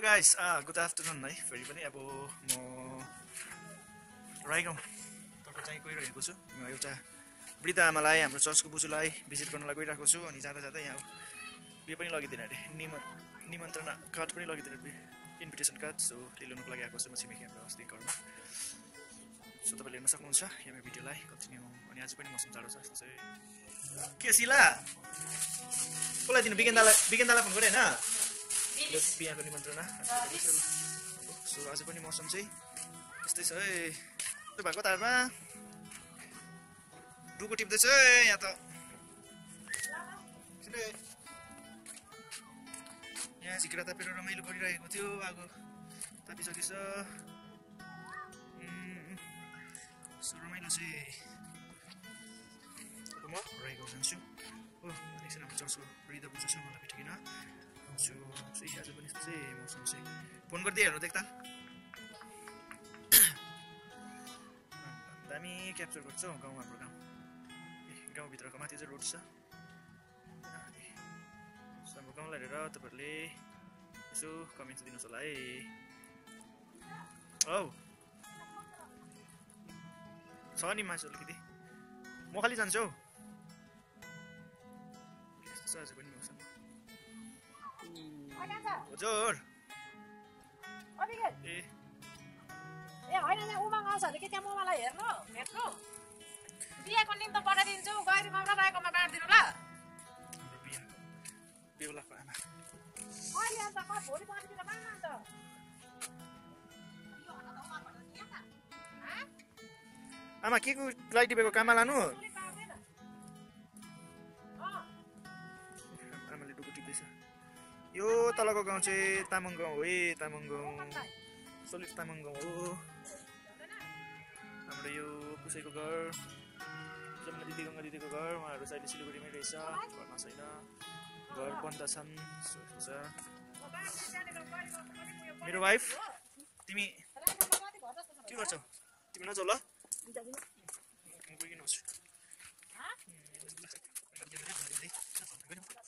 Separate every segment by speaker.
Speaker 1: Guys good afternoon है फेरि पनि अब म राईगाउँतर्फ चाहिँ गइरहेको छु एउटा वृद्ध आमालाई हाम्रो चर्चको बोजूलाई भिजिट गर्नलाई गइरहेको छु अनि जाँदा जाँदा यहाँ उयो पनि लगिदिने अरे निम निमन्त्रणा कार्ड पनि लगिदिने अरे इन्भिटेसन कार्ड सो ल्याउनुको लागि आएको छु म छिमेकी हाम्रो अस्ति घरमा सो तपाईँले हेर्न सक्नुहुन्छ यहाँ मेरो भिडियोलाई कन्टिन्यू अनि आज पनि मौसम जाडो छ यस्तो चाहिँ के शिला कसलाई दिनु बिगेन्दालाई बिगेन्दालाई फोन गरेँ होइन बिहाको निमन्त्रणा। सो आज पनि मौसम चाहिँ यस्तै छ है त्यो भएको तारमा डुको टिप्दैछ है यहाँ त। यहाँ झिक्रा तापेर रमाइलो गरिरहेको थियो आगो तापिसकेछ। सो रमाइलो चाहिँ अब म रहेको जान्छु हो एकछिन हाम्रो चर्चको वृद्ध बुझ्छु मलाई भेटिकन आउँछु चाहिँ आज पनि यस्तो मौसम चाहिँ फोन गरिदिइ हेर्नु देख्दा दामी क्याप्चर गर्छ हौ गाउँ हाम्रो गाउँ ए गाउँभित्रको माथि चाहिँ रोड छ हाम्रो गाउँलाई हेरेर तपाईँहरूले यसो कमेन्ट दिनुहोस् होला है हौ छ नि मासु अलिकति म खालि जान्छु हौ यस्तो छ आज पनि मौसम हजुर। ए।
Speaker 2: ए होइन उमाङ आउँछ अरे कि? त्यहाँ हेर्नु भेट्नु। बिहाको निम्त पठाइदिन्छु गैरीमा र राईकोमा बाँडिदिनु ल।
Speaker 1: हाम्रो बिहा बेहुलाको आमा।
Speaker 2: अहिले अन्त म भोलि पर्सितिर बाँड्नु अन्त
Speaker 1: आमा के को लागि टिपेको काममा लानु? यो तलको गाउँ चाहिँ तामाङ गाउँ हो है तामाङ गाउँ। सलिड तामाङ गाउँ हो। हाम्रो यो पुसैको घर जमुना दिदी गङ्गा दिदीको घर उहाँहरू चाहिँ अहिले सिलगढीमै रहेछ। घरमा छैन। घर बन्द छन् मेरो वाइफ तिमी के गर्छौ? तिमी नजाउ ल। गइकन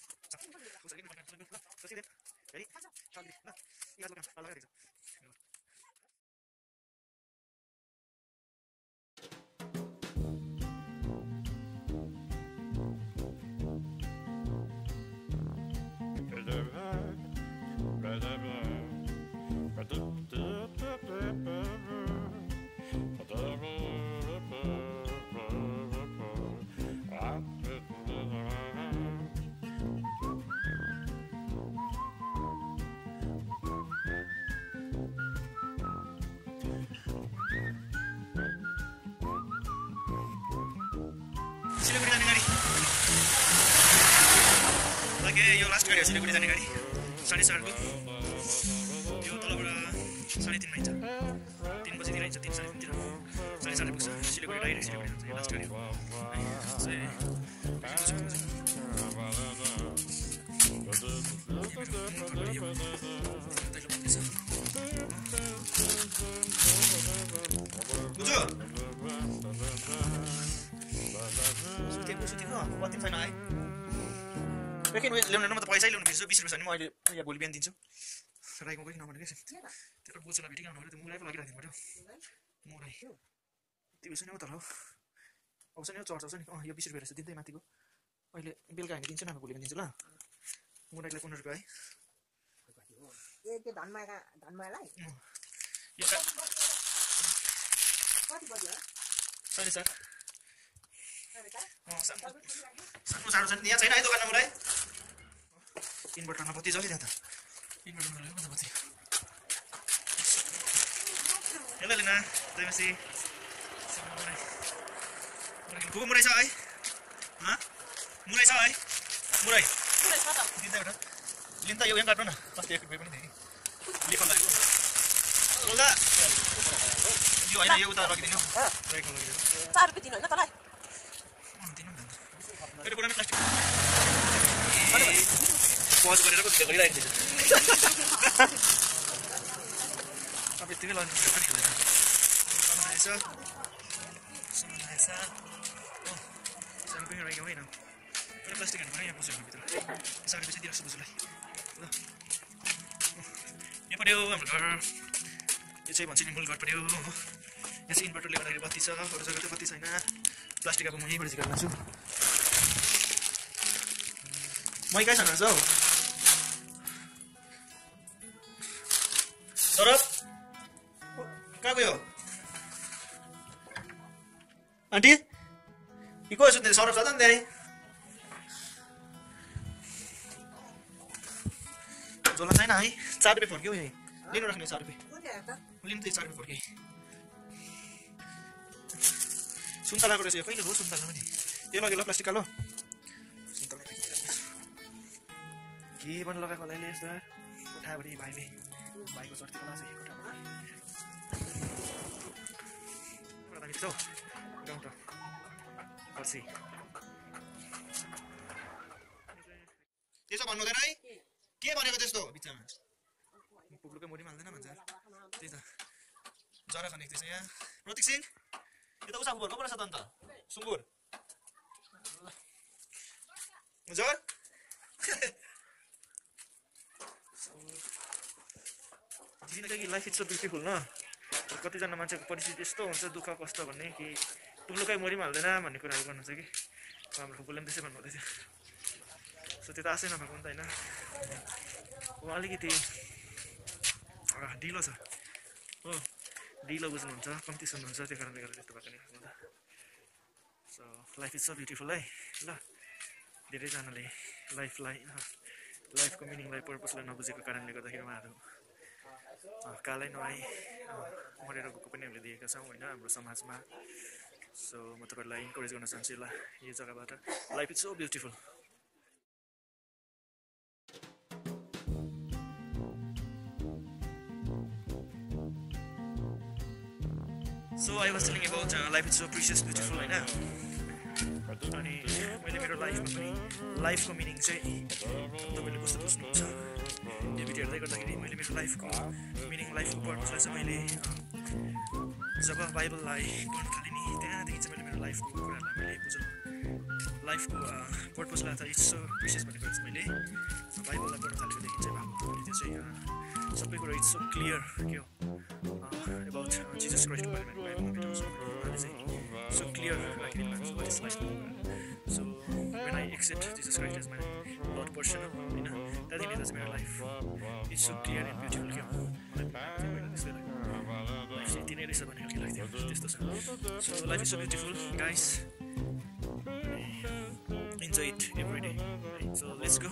Speaker 1: सिलगढी जाने गाडी लागे यो लास्ट गाडी हो सिलगढी जाने गाडी साढे चारको यो तलबाट साढे तिनमा हिँड्छ तिन बजीतिर हिँड्छ तिन साढे तिनतिर साढे चार पुग्छ सिलगढी डाइरेक्ट सिलगढी जान्छ लास्ट गाडी बुझ्यो सुतेको सुतेको कति छैन है। एकैन ल्याउनु म त पैसै ल्याउनु बिर्छु बिस रुपियाँ छ भने म अहिले या भोलि बिहान दिन्छु। राईको पनि नभनेको त्यो बोचुलाई भेटिकन भने त्यो मुलाई पो लागिराखिदिनु पऱ्यो मुराई त्यो उयो नि हौ तर हौ। आउँछ नि हौ चर्च आउँछ नि। अँ यो बिस रुपियाँ रहेछ दिँदै माथिको। अहिले बेलुका हामी दिन्छु न भोलि दिन्छु ल। मुराईलाई पन्ध्र रुपियाँ है? साढे चार? अँ। सानो सानो छ यहाँ छैन है दोकानमा मुराई इन्भर्टरमा बत्ती जल्यो त्यहाँ त इन्भर्टरमा बत्ती हेलो लिना जयमसी को मुराई छ है मुराई छ है मुराई दिँदा यो यहाँ काट्नु न अस्ति एक रुपियाँ पनि थिएँ यो होइन यो उता
Speaker 2: चार रुपियाँ दिनु होइन तँलाई
Speaker 1: मेरो पुरानो प्लास्टिक पज गरेर पो भिडियो गरिरहेको थिएछ अब यतिकै लगाउनु पनि खेल्दैन सामान आएछ सामान आएछ हो सानो पनि रहेको होइन एउटा प्लास्टिक हान्नु यहाँ पसेको भित्र साढे पैसा दिइरहेको छु बुझुलाई ल पऱ्यो हाम्रो घर यो चाहिँ भन्छ नि मूल घर पऱ्यो यहाँ चाहिँ इन्भर्टरले गर्दाखेरि बत्ती छ अरू जग्गा चाहिँ बत्ती छैन प्लास्टिक अब म यहीँबाट चाहिँ छु मै कहाँ छान्नु हौ सौरभ कहाँ गयो आन्टी यी को सुत्ने सौरभ छ त नि त्यहीँ झोला छैन है चार रुपियाँ फर्क्यो यहीँ लिनु राख्ने चार रुपियाँ लिनु त्यही चार रुपियाँ फर्केँ सुन्तलाको रहेछ यो कहिले हो सुन्तला पनि यो लग्यो ल प्लास्टिक कालो के पनि लगाएको होला यस्तो? कोठाभरि भाइले भाइको चर्ती गाउँ त फर्सी त्यसो भन्नु हुँदैन है? के भनेको त्यस्तो? बिचमा। पुग्लुकै मोरी हाल्दैन भन्छ। त्यही त। जरा खनेको थिएछ यहाँ प्रतीक सिंह यो त त अन्त। सुँगुर। जर जिन्दगी लाइफ इट्स सो ब्युटिफुल न कतिजना मान्छेको परिस्थिति यस्तो हुन्छ दुःख कष्ट भन्ने कि टुप्लुकै मरि पनि हाल्दैन भन्ने कुराहरू गर्नुहुन्छ कि? हाम्रो फुपूले पनि त्यसै भन्नुहुँदै थियो। सो त्यो त आशै नभएको नि त होइन। ऊ अलिकति ढिलो छ। हो ढिलो बुझ्नुहुन्छ कम्ती सुन्नुहुन्छ त्यो कारणले गर्दा त्यस्तो भएको नि so life is so beautiful है। ल धेरैजनाले लाइफलाई लाइफको मिनिङलाई पर्पसलाई नबुझेको कारणले गर्दाखेरि उहाँहरू कालै नआई मरेर गएको पनि हामीले देखेका छौँ होइन हाम्रो समाजमा। सो म तपाईँहरूलाई इन्करेज गर्न चाहन्छु ल यो जग्गाबाट। Life is so beautiful so I was telling about life is so precious beautiful होइन। अनि मैले मेरो लाइफमा पनि लाइफको मिनिङ चाहिँ तपाईँले कस्तो बुझ्नुहुन्छ? यो भिडियो हेर्दै गर्दाखेरि मैले मेरो लाइफको मिनिङ लाइफको पर्पजलाई चाहिँ मैले जब बाइबललाई पढ्न थालेँ नि त्यहाँदेखि चाहिँ मैले मेरो लाइफको कुराहरूलाई मैले बुझाउँ। लाइफको पर्पजलाई त इट्स प्रिसियस भनेको चाहिँ मैले बाइबललाई पढ्न थालेकोदेखि चाहिँ अँ, सबै कुरो इट्स सो क्लियर के हो about uh, Jesus Christ बारेमा बाइबलमा भेटाउँछौँ उहाँले चाहिँ so clear राखिदिनु भएको छ what is life so when I accept Jesus Christ as my Lord person होइन त्यहाँदेखि यता चाहिँ मेरो life it's so clear and beautiful के हो मलाई चाहिँ पहिला त्यस्तै लाग्यो लाइफ चाहिँ यति नै रहेछ भन्ने खालको लाग्थ्यो त्यस्तो छ so life is so beautiful guys enjoy it every day so let's go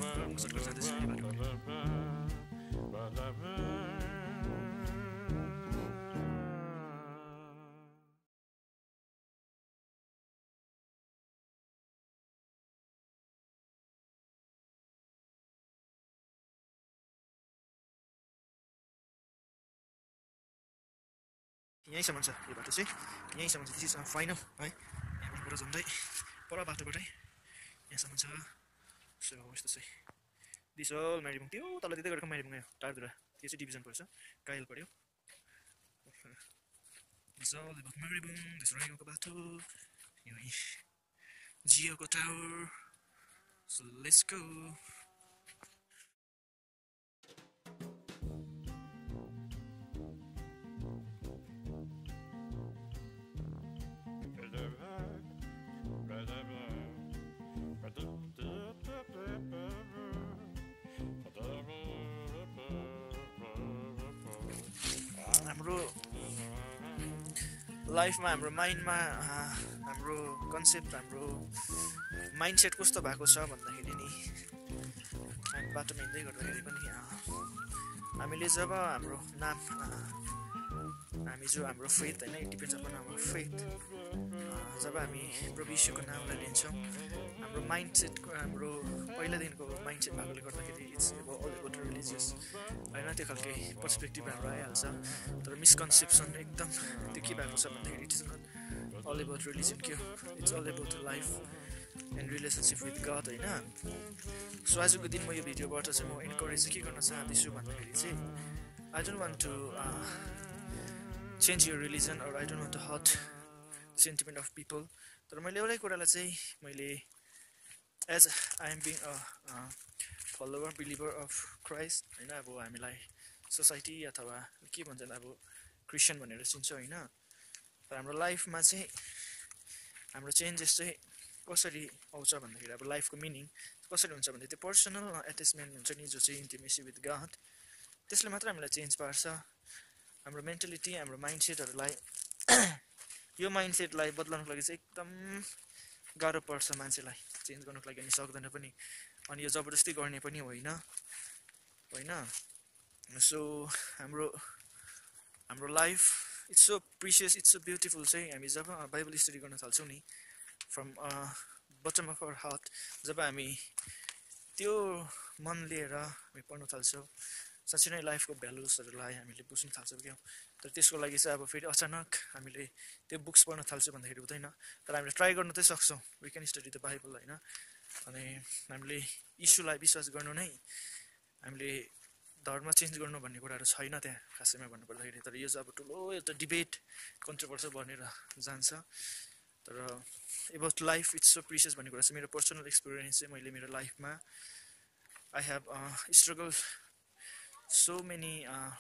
Speaker 1: यहीँसम्म छ यो बाटो चाहिँ। यहीँसम्म छ इज फाइनल है। यहाँबाट झन्डै पर बाटोबाटै यहाँसम्म छ। सो यस्तो चाहिँ। दिस होल म्यारिबुङ त्यो तल दिँदै गरेको म्यारिबुङ आयो टारधुरा त्यो चाहिँ डिभिजन पर्छ कायल पऱ्यो। म्यारिबुङ बाटो जियोको टावर सो लेट्स गो हाम्रो लाइफमा हाम्रो माइन्डमा हाम्रो कन्सेप्ट हाम्रो माइन्डसेट कस्तो भएको छ भन्दाखेरि नि हामी बाटोमा हिँड्दै गर्दाखेरि पनि हामीले जब हाम्रो नाम हामी जो हाम्रो फेथ होइन इट डिपेन्ड्स अपन हाम्रो फेथ जब हामी प्रभु यीशुको नामलाई लिन्छौँ हाम्रो माइन्ड सेटको हाम्रो पहिलादेखिको माइन्ड सेट भएकोले गर्दाखेरि इट्स अल एबाउट रिलिजियस होइन त्यो खालके पर्सपेक्टिभ हाम्रो आइहाल्छ तर मिसकन्सेप्सन एकदम त्यो के भएको छ भन्दाखेरि it is not all about religion के हो it's all about life and relationship with God होइन। सो आजको दिन म यो भिडियोबाट चाहिँ म इन्करेज के गर्न चाहँदैछु भन्दाखेरि चाहिँ I don't want to change your religion or I don't want to hurt sentiment of people तर मैले एउटै कुरालाई चाहिँ मैले as I am being a follower believer of Christ होइन अब हामीलाई सोसाइटी अथवा के भन्छ अब क्रिस्चियन भनेर चिन्छ होइन? तर हाम्रो लाइफमा चाहिँ हाम्रो चेन्जेस चाहिँ कसरी आउँछ भन्दाखेरि अब लाइफको मिनिङ कसरी हुन्छ भन्दा त्यो पर्सनल एट्याचमेन्ट हुन्छ नि जो चाहिँ इन्टिमेसी विथ गड त्यसले मात्र हामीलाई चेन्ज पार्छ। हाम्रो मेन्टालिटी हाम्रो माइन्ड सेटहरूलाई यो माइन्ड सेटलाई बदलाउनुको लागि चाहिँ एकदम गाह्रो पर्छ मान्छेलाई। चेन्ज गर्नुको लागि अनि सक्दैन पनि। अनि यो जबरजस्ती गर्ने पनि होइन। होइन? सो हाम्रो हाम्रो life it's so precious it's so beautiful चाहिँ हामी जब बाइबल स्टडी गर्न थाल्छौँ नि from bottom of our heart जब हामी त्यो मन लिएर हामी पढ्न थाल्छौँ साँच्चै नै लाइफको भ्यालुजहरूलाई हामीले बुझ्न थाल्छौँ क्या। तर त्यसको लागि चाहिँ अब फेरि अचानक हामीले त्यो बुक्स पढ्न थाल्छौँ भन्दाखेरि हुँदैन। तर हामीले ट्राई गर्नु चाहिँ सक्छौँ। We can study the Bible होइन? अनि हामीले इस्युलाई विश्वास गर्नु नै हामीले धर्म चेन्ज गर्नु भन्ने कुराहरू छैन त्यहाँ खासैमा भन्नुपर्दाखेरि। तर यो चाहिँ अब ठुलो एउटा डिबेट कन्ट्रोभर्सल बनेर जान्छ। तर about life it's so precious भन्ने कुरा चाहिँ मेरो पर्सनल एक्सपिरियन्स चाहिँ मैले मेरो लाइफमा I have struggle so many uh,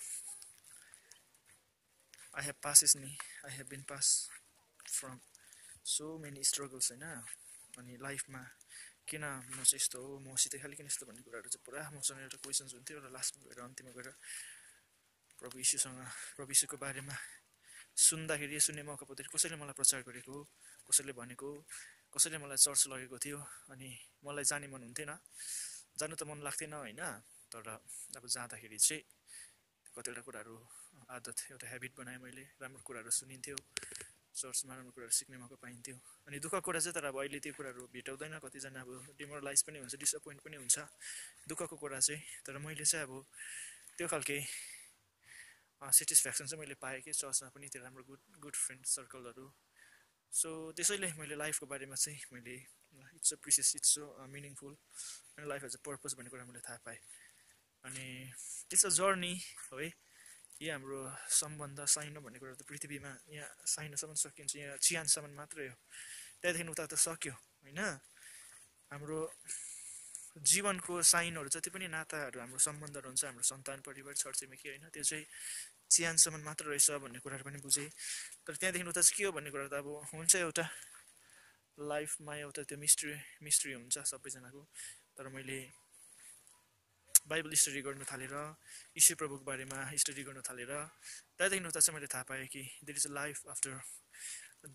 Speaker 1: I have passes I have been pass from so many struggles होइन अनि लाइफमा किन म चाहिँ यस्तो हो मसित खालि किन यस्तो भन्ने कुराहरू चाहिँ पुरा मसँग एउटा क्वेसन्स हुन्थ्यो र लास्टमा गएर अन्तिममा गएर प्रभु यीशुसँग प्रभु यीशुको बारेमा सुन्दाखेरि सुन्ने मौका पाउँदाखेरि कसैले मलाई प्रचार गरेको कसैले भनेको कसैले मलाई चर्च लगेको थियो अनि मलाई जाने मन हुन्थेन जानु त मन लाग्थेन होइन तर अब जाँदाखेरि चाहिँ कतिवटा कुराहरू आदत एउटा हेबिट बनाएँ मैले राम्रो कुराहरू सुनिन्थ्यो चर्चमा राम्रो कुराहरू सिक्ने मौका पाइन्थ्यो। अनि दुःख कुरा चाहिँ तर अब अहिले त्यो कुराहरू भेटाउँदैन कतिजना अब डिमोरलाइज पनि हुन्छ डिसपोइन्ट पनि हुन्छ दुःखको कुरा चाहिँ। तर मैले चाहिँ अब त्यो खालके सेटिस्फ्याक्सन चाहिँ मैले पाएँ कि चर्चमा पनि त्यो राम्रो गुड गुड फ्रेन्ड सर्कलहरू सो त्यसैले मैले लाइफको बारेमा चाहिँ मैले it's a precious it's so meaningful अनि लाइफ एज अ पर्पज भन्ने कुरा मैले थाहा पाएँ। अनि इट्स अ जर्नी है। यो हाम्रो सम्बन्ध साइनो भन्ने कुरा त पृथ्वीमा यहाँ साइनोसम्म सकिन्छ यहाँ चियानसम्म मात्रै हो। त्यहाँदेखि उता त सक्यो होइन? हाम्रो जीवनको साइनहरू जति पनि नाताहरू हाम्रो सम्बन्धहरू हुन्छ हाम्रो सन्तान परिवार छरछिमेकी होइन त्यो चाहिँ चियानसम्म मात्र रहेछ भन्ने कुराहरू पनि बुझेँ। तर त्यहाँदेखि उता चाहिँ के हो भन्ने कुरा त अब हुन्छ एउटा लाइफमा एउटा त्यो मिस्ट्री मिस्ट्री हुन्छ सबैजनाको। तर मैले बाइबल स्टडी गर्नु थालेर ईश्वर प्रभुको बारेमा स्टडी गर्नु थालेर त्यहाँदेखि उता चाहिँ मैले थाहा पाएँ कि there is a life after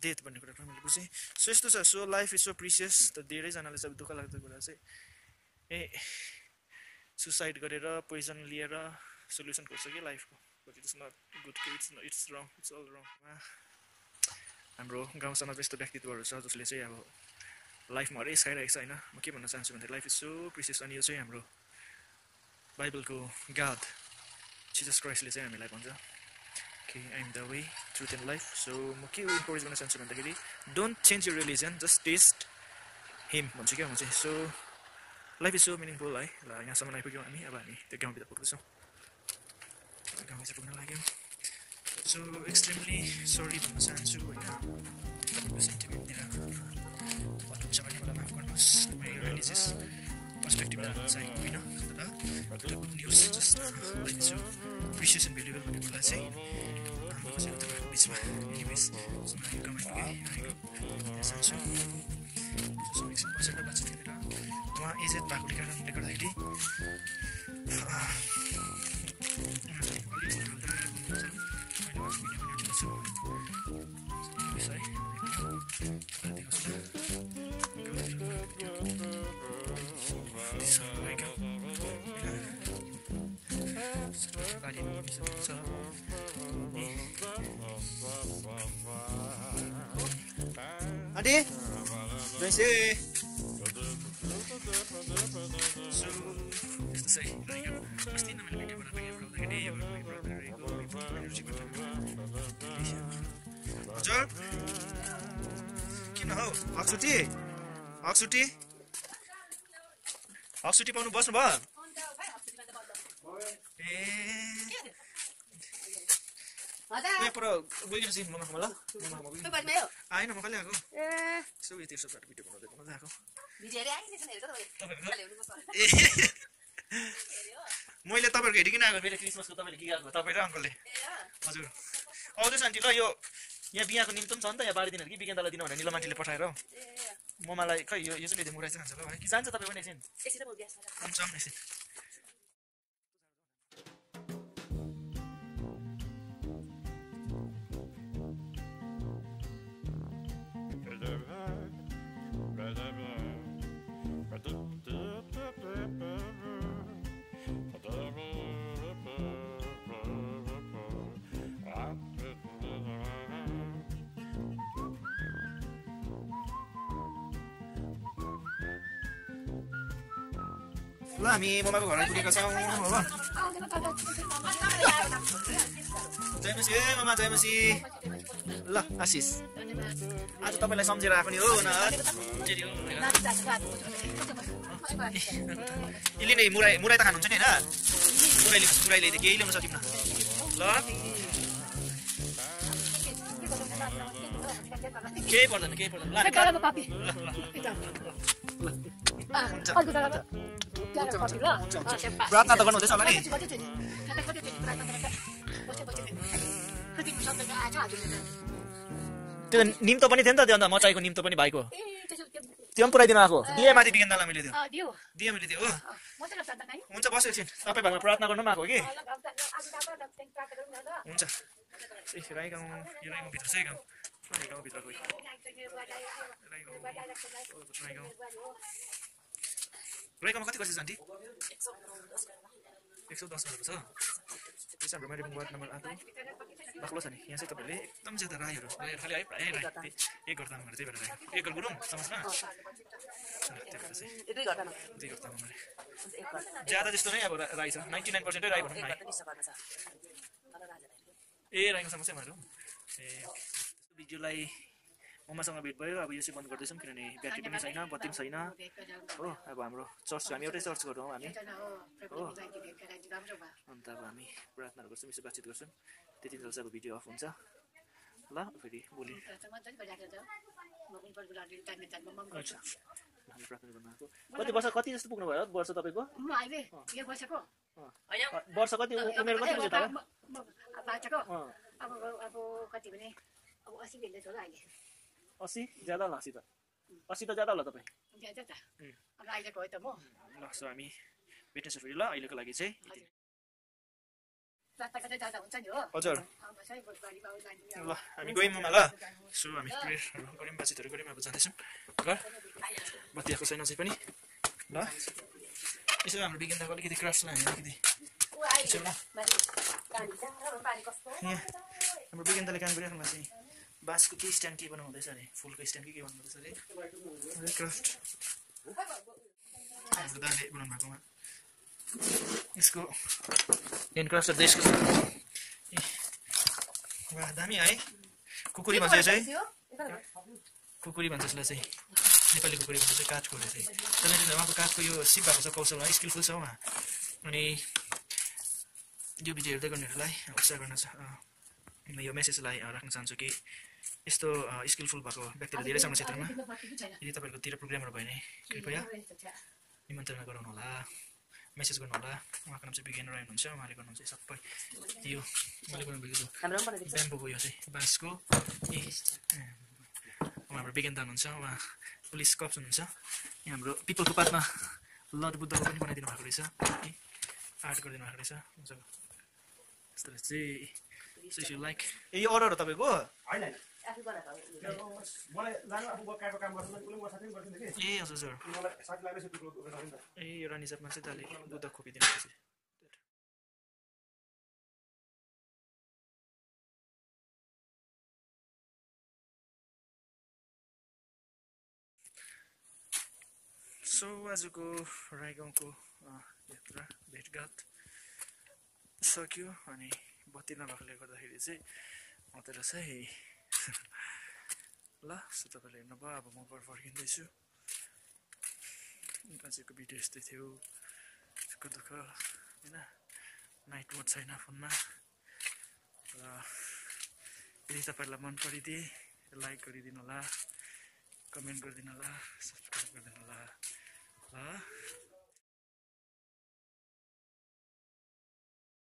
Speaker 1: death भन्ने कुरा मैले बुझेँ। सो यस्तो छ so life is so precious त धेरैजनाले चाहिँ दुःख लाग्दो कुरा चाहिँ ए सुसाइड गरेर पोइजन लिएर सोल्युसन खोज्छ कि लाइफको बट इट्स नट गुड कि it's it's wrong it's all wrong हाम्रो गाउँ समाजमा यस्तो व्यक्तित्वहरू छ जसले चाहिँ अब लाइफमा हरेस खाइरहेको छ होइन? म के भन्न चाहन्छु भन्दाखेरि लाइफ इज सो प्रिसियस अनि यो चाहिँ हाम्रो बाइबलको गाड जिजस क्राइस्टले चाहिँ हामीलाई भन्छ कि I'm the way truth and life so म के इन्करेज गर्न चाहन्छु भन्दाखेरि don't change your religion just taste him भन्छु क्या म चाहिँ so life is so meaningful है। ल यहाँसम्म आइपुग्यौँ हामी। अब हामी त्यो गाउँभित्र पुग्दैछौँ। गाउँभित्र पुग्न लाग्यौँ। सो एक्सट्रिमली सरी भन्न चाहन्छु होइन। सेन्टिमेन्टतिर भन्नुहुन्छ भने मलाई माफ गर्नुहोस्। मेरो रिलिजियस पर्सपेक्टिभबाट चाहिँ होइन तर एउटा गुड न्युज जस्तो लिन्छु प्रिसियस एन्ड भ्यालुबल भन्ने कुरा चाहिँ म चाहिँ तपाईँहरूको बिचमा एनिवेज चाहन्छु एकछिन बसेर बातचित गरेर उहाँ एजेड भएकोले कारणले गर्दाखेरि
Speaker 3: आन्टी
Speaker 1: अस्ति हजुर किन हौ हकसुटी हकसुटी हकसुटी पाउनु बस्नु भयो ए उयो पर गइरहेपछि मनाएको ल मनाएको आएन म कहिले आएको यसो उयो तेर्सो भिडियो बनाउँदै बनाउँदै आएको तपाईँको ए मैले तपाईँहरूको हेरिकन आएको फेरि क्रिसमसको तपाईँले के गाएको तपाईँ र अङ्कलले हजुर आउँदैछ आन्टी ल यो यहाँ बिहाको निम्तो पनि छ नि त यहाँ बाँडिदिनु कि बिकेन्दालाई दिनु भनेर निलो मान्छेले पठाएर हौ म मलाई खै यो यो चाहिँ ल्याइदिनु चाहिँ खान्छ ल भाइ कि जान्छ तपाईँ पनि एकछिन हुन्छ आउनु एकछिन ल हामी ममाको घर आइपुगेका छौँ हो जयमसी ए ममा जयमसी ल आशिष आज तपाईँलाई सम्झेर आएको नि हो न। यसले नै मुराई मुराई त खानुहुन्छ नि होइन मुराई ल्याउँछ मुराई ल्याइदियो केही ल्याउन सकिन्न ल केही पर्दैन केही पर्दैन ल प्रार्थना त गर्नुहुँदैछ होला नि त्यो निम्तो पनि थियो नि त त्यो अन्त मचाइको निम्तो पनि भाइको त्यो पनि पुऱ्याइदिनु आएको दिए माथि बिगेन्दालाई मैले त्यो दिए मैले त्यो हो हुन्छ बस्यो एकछिन तपाईँ भएकोमा प्रार्थना गर्नु पनि आएको कि हुन्छ राई गाउँ यो राई गाउँभित्र चाहिँ गाउँ राई गाउँभित्रको राई गाउँ राई गाउँ गाउँमा कति गर्छ आन्टी? एक सौ दस गरेको छ। त्यो चाहिँ हाम्रो मेरिबङ वार्ड नम्बर आठ हो। बाक्लो छ नि। यहाँ चाहिँ तपाईँहरूले एकदम ज्यादा राईहरू राईहरू खालि है। प्रायः राई। एक घर तामाङहरू त्यही भएर राई। एक घर गुरुङ समाजमा। त्यही भएर चाहिँ दुई घर तामाङ ज्यादा जस्तो नै अब राई छ। नाइन्टी नाइन पर्सेन्टै राई भनौँ न। ए राईको समस्या भएर। हो ए भिडियोलाई ममासँग भेट भयो। अब यो चाहिँ बन्द गर्दैछौँ किनभने ब्याट्री पनि छैन बत्ती पनि छैन। हो अब हाम्रो चर्च हामी एउटै चर्च गरौँ हामी। अन्त अब हामी प्रार्थनाहरू गर्छौँ यसो बातचित गर्छौँ। त्यति बेला चाहिँ अब भिडियो अफ हुन्छ। ल फेरि भोलि। हुन्छ। प्रार्थना गर्नु आएको। कति वर्ष कति जस्तो पुग्नु भयो वर्ष तपाईँको? वर्ष कति उमेर कति अँ,
Speaker 2: अब अब कति भने अब असी भेट्दैछ होला अहिले।
Speaker 1: असी ज्यादा होला असी त असी त ज्यादा होला तपाईँ
Speaker 2: ज्यादा त अब अहिलेको हो त म
Speaker 1: ल सो हामी भेट्नेछौँ फेरि ल अहिलेको लागि चाहिँ हजुर ल हामी गयौँ ममा ल सो हामी प्रेयरहरू गऱ्यौँ बातचितहरू गऱ्यौँ अब जाँदैछौँ घर बत्ती आएको छैन चाहिँ पनि ल यसो हाम्रो बिगिन्दाको अलिकति क्राफ्ट्सलाई हामी अलिकति ल हाम्रो बिगिन्दाले काम गरिराख्नु चाहिँ बाँसको के स्ट्यान्ड के बनाउँदै छ अरे? फुलको स्ट्यान्ड के के बनाउँदैछ अरे? अरे क्राफ्ट हाम्रो दाले बनाउनु भएकोमा यसको ह्यान्ड क्राफ्ट चाहिँ यसको ए वाह दामी है। कुकुरी भन्छ चाहिँ? कुकुरी भन्छ यसलाई चाहिँ। नेपाली कुकुरी भन्छ चाहिँ। काठको रहेछ चाहिँ उहाँको काठको यो सिप भएको छ कौशल है स्किलफुल छ उहाँ। अनि यो भिडियो हेर्दै गर्नेहरूलाई उत्साह गर्न छ अँ, म यो मेसेजलाई राख्न चाहन्छु कि यस्तो स्किलफुल भएको व्यक्तिले धेरै छ हाम्रो क्षेत्रमा। यदि तपाईँहरूकोतिर प्रोग्रामहरू भयो भने कृपया निमन्त्रणा गराउनु होला मेसेज गर्नु होला उहाँको नाम चाहिँ विज्ञान राई हुनुहुन्छ उहाँले गर्नुहुन्छ सबै। यो मैले बनाउनु यो ब्याम्बोको यो चाहिँ बाँसको। उहाँ हाम्रो विज्ञान दान हुनुहुन्छ उहाँ पुलिस कप्स हुनुहुन्छ। यहाँ हाम्रो पिपलको पातमा लड बुद्धको पनि बनाइदिनु भएको रहेछ। है आर्ट गरिदिनु भएको रहेछ। मजाको यस्तो चाहिँ सो यु लाइक ए यो अर्डर हो तपाईँको?
Speaker 3: मलाई जानु आफू काएको काम गर्छु उसले म साथै गर्छु कि
Speaker 1: ए हजुर
Speaker 3: त
Speaker 1: ए यो रानी सापमा चाहिँ दुध खोपिदिनु सो आजको राई गाउँको अँ, यात्रा भेटघाट सक्यो अनि बत्ती नभएकोले गर्दाखेरि चाहिँ म त चाहिँ ल सो तपाईँले हेर्नुभयो अब म घर फर्किँदैछु। आजको भिडियो यस्तै थियो। सुख दुःख होइन? नाइट मोड छैन फोनमा। र यदि तपाईँहरूलाई मन परिदिए लाइक गरिदिनु होला कमेन्ट गरिदिनु होला सब्सक्राइब गरिदिनु होला। ल।